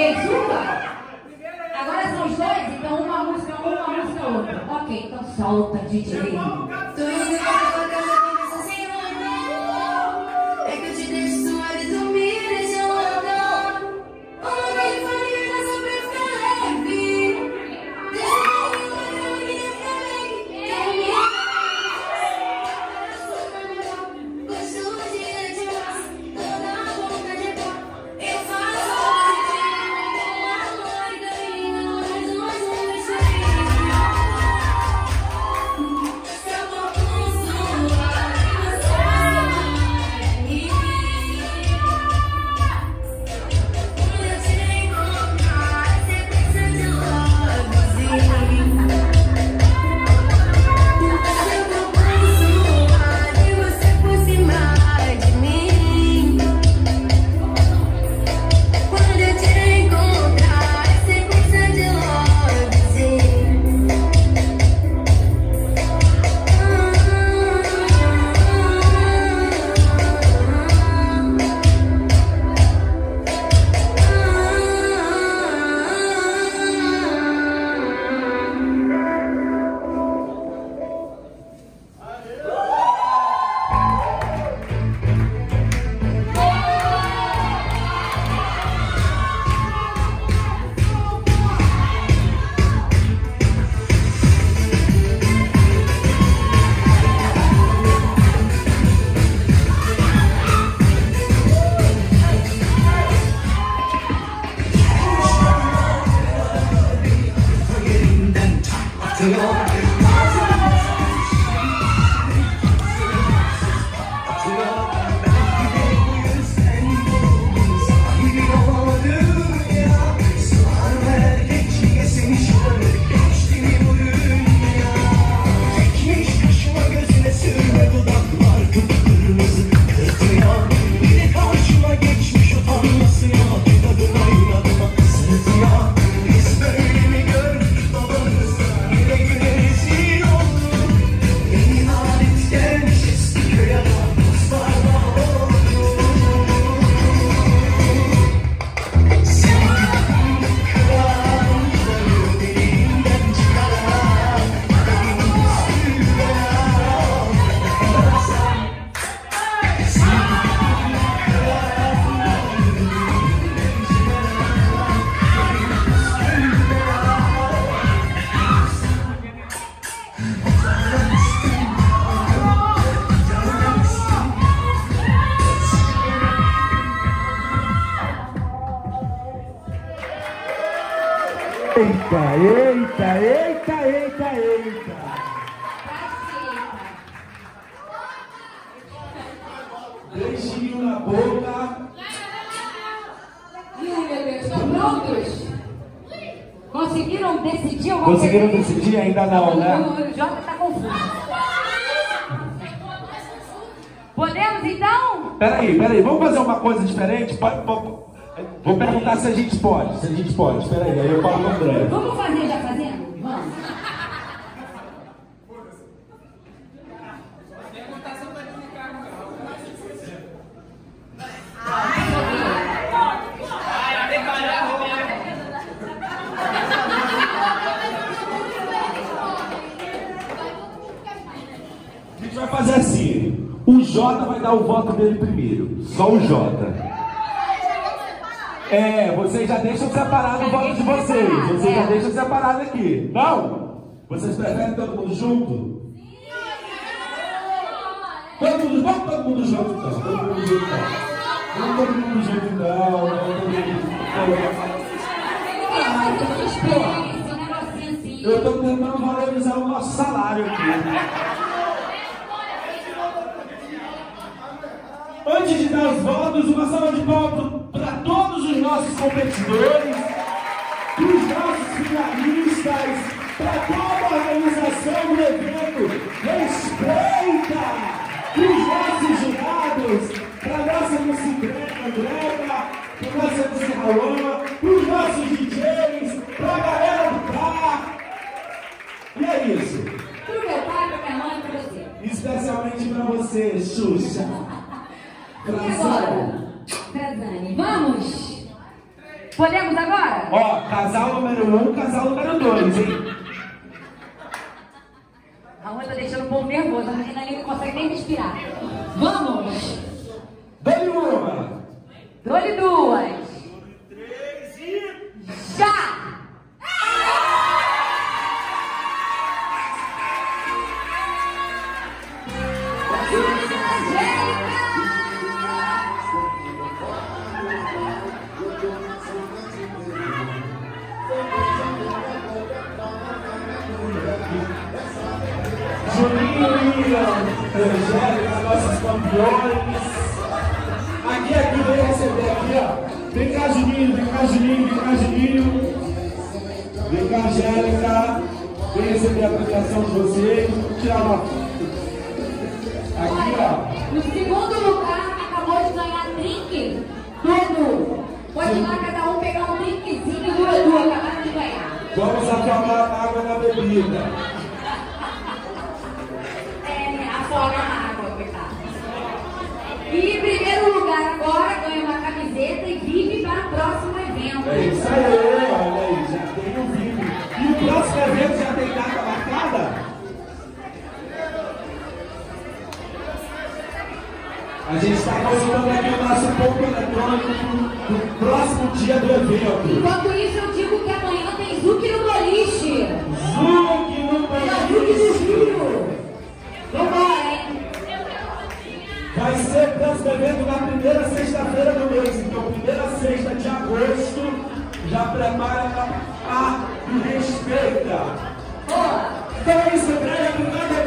fez uma? Agora são os dois, então uma música, uma música, outra. Ok, então solta, DJ. 手を Eita, eita, eita, eita, eita. Beijinho na boca. Ih, meu Deus, estão prontos? Conseguiram decidir alguma Conseguiram coisa? decidir? Ainda não, né? O Jota está confuso. Podemos então? Peraí, peraí, vamos fazer uma coisa diferente? Pode- pode- Vou perguntar se a gente pode. Se a gente pode. Peraí, aí eu falo com o André. Vamos fazer já fazendo? Vamos. A gente vai fazer assim. O Jota vai dar o voto dele primeiro. Só o Jota. É, vocês já deixam separado o voto de vocês. Vocês já deixam separado aqui. Não? Vocês preferem todo mundo junto? Todo mundo, vamos todo mundo junto então. Todo mundo junto então. Vamos todo mundo junto. Vamos todo mundo assim. Eu estou tentando valorizar o nosso salário aqui. Antes de dar os votos, uma salva de palmas nossos competidores, para os nossos finalistas, para toda a organização do evento. Respeita os nossos jurados, para a nossa MC Andréia, para a nossa MC Rawan, para os nossos DJs, para a galera do bar. E é isso. Pro meu pai, pra minha mãe, pra você. Especialmente para você, Xuxa. E agora? Podemos agora? Ó, casal número um, casal número dois, hein? Raul tá deixando o povo nervoso, a menina ali não consegue nem respirar. Vamos! Dá-lhe uma. Dou-lhe duas. Juninho, vem cá, Juninho, vem cá, Juninho. Vem cá, Angélica. Vem receber a premiação de vocês. Vou tirar uma. Aqui, ó. No segundo lugar, acabou de ganhar drink. Tudo. Pode ir lá cada um pegar um drinkzinho do Edu. Acabaram de ganhar. Vamos acalmar água na bebida. É, afoga a água, coitado. E em primeiro lugar agora ganha uma camiseta e vive para o próximo evento. É isso aí, olha aí, já tem o vídeo. E o próximo evento já tem data marcada? A gente está consultando aqui o nosso ponto eletrônico do próximo dia do evento. Enquanto isso, eu digo que amanhã tem Zuc no boliche. Zuc no Olha, Zuc do Rio. Vambora, hein? Vai ser o próximo evento na primeira sexta-feira do mês. Então, primeira sexta já prepara a e respeita. Então é isso, Andréia, obrigado,